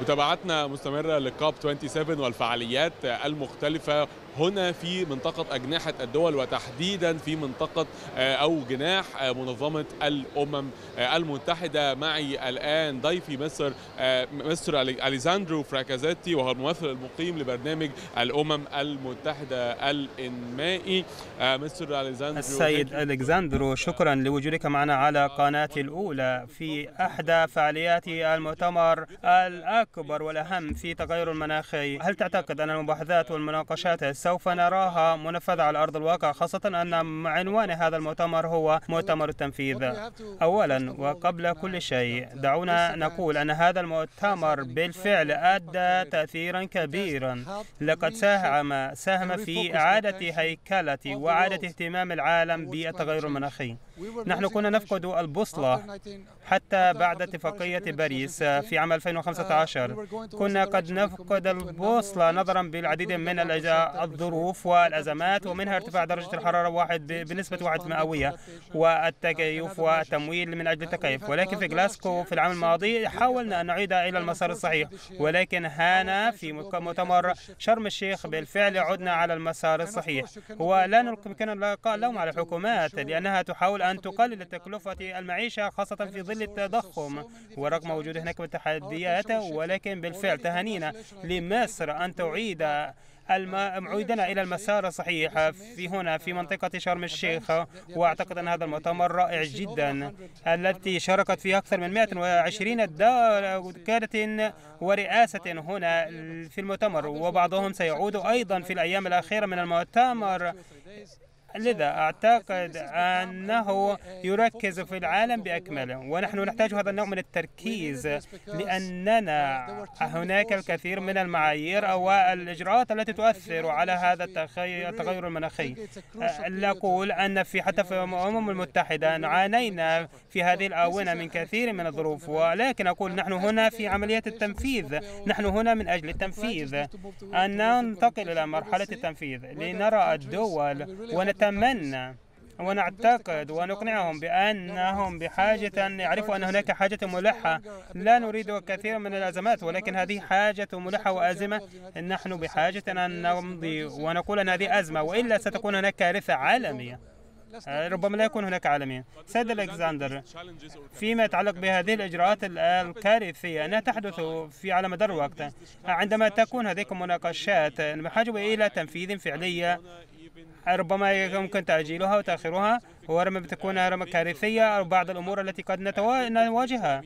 متابعتنا مستمرة لكاب 27 والفعاليات المختلفة هنا في منطقة أجنحة الدول وتحديدا في منطقة أو جناح منظمة الأمم المتحدة. معي الآن ضيفي مصر مستر أليزاندرو فراكازيتي وهو الممثل المقيم لبرنامج الأمم المتحدة الإنمائي. مستر أليزاندرو السيد ألكساندرو شكرا لوجودك معنا على قناتي الأولى. في أحدى فعاليات المؤتمر الأكبر والأهم في تغير المناخي هل تعتقد أن المباحثات والمناقشات سوف نراها منفذة على أرض الواقع خاصة أن عنوان هذا المؤتمر هو مؤتمر التنفيذ؟ أولا وقبل كل شيء دعونا نقول أن هذا المؤتمر بالفعل أدى تأثيرا كبيرا. لقد ساهم ساهم في إعادة هيكلة وإعادة اهتمام العالم بالتغير المناخي. نحن كنا نفقد البوصلة حتى بعد اتفاقية باريس في عام 2015 كنا قد نفقد البوصلة نظرا بالعديد من الظروف والأزمات ومنها ارتفاع درجة الحرارة واحد بنسبة واحد مئوية والتكيف والتمويل من أجل التكيف. ولكن في جلاسكو في العام الماضي حاولنا أن نعيد إلى المسار الصحيح. ولكن هنا في مؤتمر شرم الشيخ بالفعل عدنا على المسار الصحيح. ولا يمكن القاء اللوم على الحكومات لأنها تحاول أن تقلل تكلفة المعيشة خاصة في ظل التضخم ورغم وجود هناك تحديات ولكن بالفعل تهانينا لمصر أن تعيد الم... عودنا إلى المسار الصحيح في هنا في منطقة شرم الشيخ. وأعتقد أن هذا المؤتمر رائع جدا التي شاركت فيه أكثر من 120 كادة ورئاسة هنا في المؤتمر. وبعضهم سيعود أيضا في الأيام الأخيرة من المؤتمر. لذا أعتقد أنه يركز في العالم بأكمله ونحن نحتاج هذا النوع من التركيز لأننا هناك الكثير من المعايير أو الإجراءات التي تؤثر على هذا التغير المناخي. نقول أن في حتى في الأمم المتحدة عانينا في هذه الآونة من كثير من الظروف ولكن أقول نحن هنا في عملية التنفيذ. نحن هنا من أجل التنفيذ. أن ننتقل إلى مرحلة التنفيذ. لنرى الدول ونتمنى نتمنى ونعتقد ونقنعهم بأنهم بحاجة أن يعرفوا أن هناك حاجة ملحة. لا نريد كثير من الأزمات ولكن هذه حاجة ملحة وأزمة. نحن بحاجة أن نمضي ونقول أن هذه أزمة وإلا ستكون هناك كارثة عالمية. ربما لا يكون هناك عالمية. سيد ألكسندر فيما يتعلق بهذه الإجراءات الكارثية أنها تحدث في على مدار الوقت. عندما تكون هذه المناقشات بحاجة إلى تنفيذ فعلي ربما يمكن تأجيلها وتأخيرها وربما تكون كارثية أو بعض الأمور التي قد نواجهها.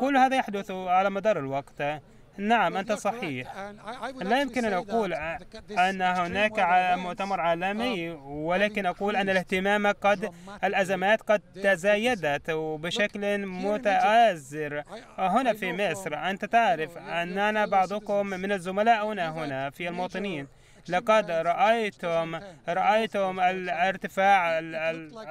كل هذا يحدث على مدار الوقت. نعم أنت صحيح. لا يمكن أن أقول أن هناك مؤتمر عالمي ولكن أقول أن الاهتمام قد الأزمات قد تزايدت بشكل متآزر. هنا في مصر أنت تعرف أننا بعضكم من الزملاء هنا هنا في المواطنين. لقد رأيتم رأيتم ارتفاع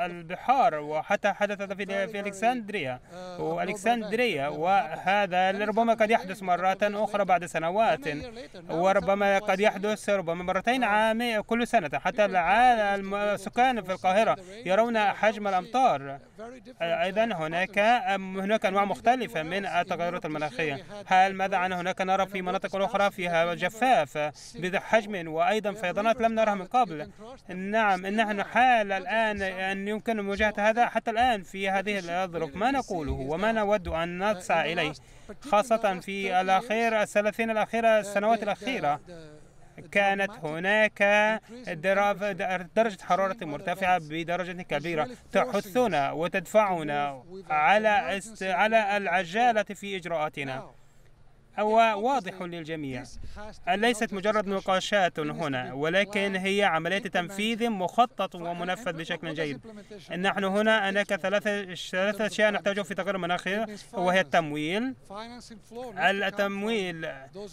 البحار وحتى حدث في في الكسندريا والكسندريا وهذا ربما قد يحدث مرات أخرى بعد سنوات وربما قد يحدث ربما مرتين عام كل سنة. حتى السكان في القاهرة يرون حجم الأمطار. أيضا هناك هناك أنواع مختلفة من التغيرات المناخية. هل ماذا عن هناك؟ نرى في مناطق أخرى فيها جفاف بحجم وأيضا فيضانات لم نرها من قبل. نعم نحن حال الآن أن يمكن مواجهة هذا حتى الآن في هذه الظروف ما نقوله وما نود أن نسعى إليه خاصة في الأخير الثلاثين الأخيرة السنوات الأخيرة كانت هناك درجة حرارة مرتفعة بدرجة كبيرة تحثنا وتدفعنا على على العجالة في إجراءاتنا. هو واضح للجميع. ليست مجرد نقاشات هنا ولكن هي عملية تنفيذ مخطط ومنفذ بشكل جيد. نحن هنا هناك ثلاثة ثلاثة أشياء نحتاجها في تغيير المناخ وهي التمويل. التمويل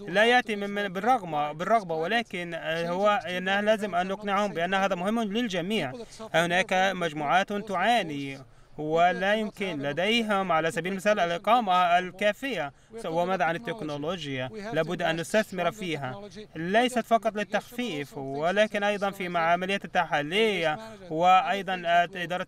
لا يأتي من بالرغم بالرغبة ولكن هو أنه لازم أن نقنعهم بأن هذا مهم للجميع. هناك مجموعات تعاني ولا يمكن لديهم على سبيل المثال الإقامة الكافية وماذا عن التكنولوجيا؟ لابد أن نستثمر فيها. ليست فقط للتخفيف ولكن أيضا في عمليات التحالية وأيضا إدارة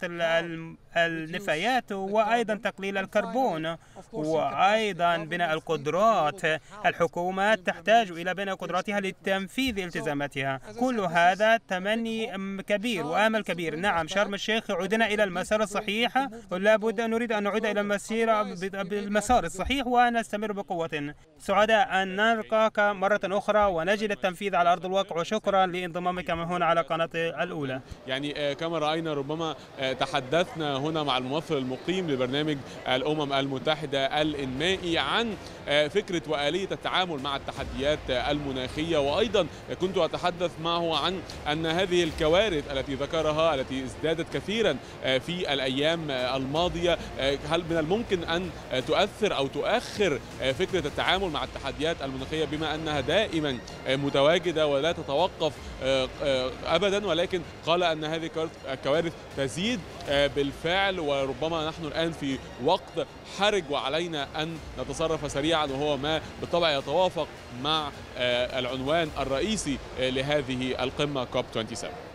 النفايات وأيضا تقليل الكربون. وأيضا بناء القدرات. الحكومات تحتاج إلى بناء قدراتها لتنفيذ التزاماتها. كل هذا تمني كبير وآمل كبير. نعم شرم الشيخ عدنا إلى المسار الصحيح لابد أن نريد أن نعود إلى المسيرة بالمسار الصحيح ونستمر بقوة. سعداء أن نلقاك مرة أخرى ونجد التنفيذ على أرض الواقع وشكرا لانضمامك هنا على قناة الأولى. يعني كما رأينا ربما تحدثنا هنا مع الممثل المقيم لبرنامج الأمم المتحدة. الإنمائي عن فكرة وآلية التعامل مع التحديات المناخية. وأيضا كنت أتحدث معه عن أن هذه الكوارث التي ذكرها التي ازدادت كثيرا في الأيام الماضية هل من الممكن أن تؤثر أو تؤخر فكرة التعامل مع التحديات المناخية بما أنها دائما متواجدة ولا تتوقف أبدا؟ ولكن قال أن هذه الكوارث تزيد بالفعل. وربما نحن الآن في وقت حرج وعلينا أن نتصرف سريعا وهو ما بالطبع يتوافق مع العنوان الرئيسي لهذه القمة كوب 27